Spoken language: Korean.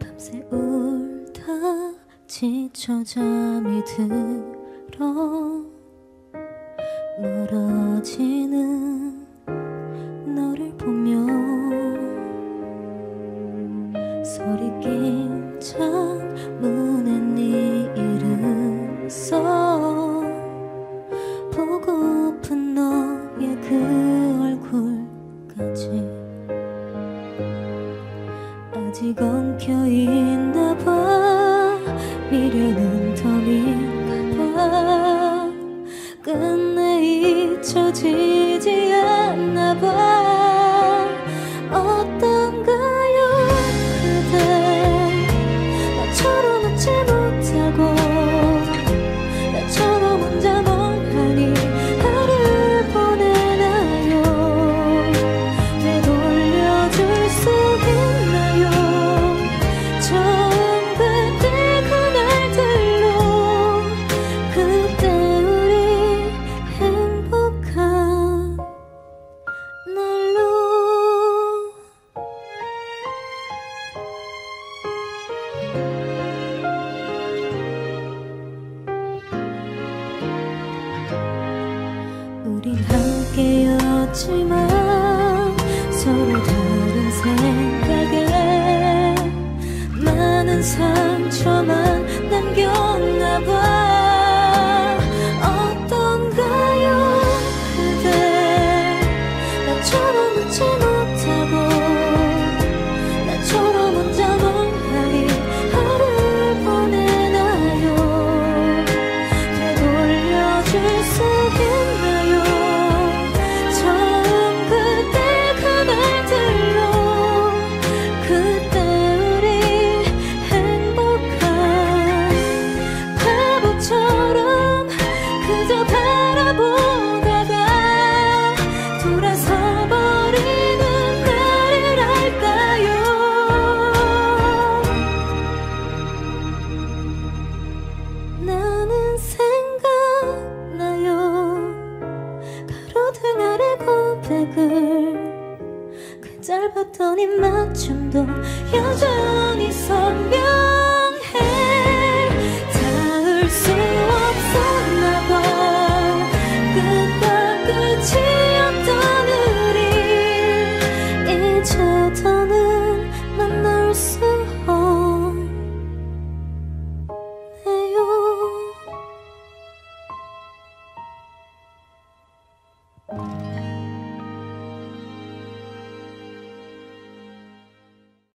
밤새 울다 지쳐 잠이 들어 멀어지는 아직 엉켜있나 봐. 미련은 우린 함께였지만 서로 다른 생각에 많은 상처만 남겼나 봐. 어떤가요? 그대 나처럼 웃지 그저 바라보다가 돌아서 버리는 날을 알까요? 나는 생각나요. 가로등 아래 고백을 그 짧았던 입맞춤도 여전히 선명 oh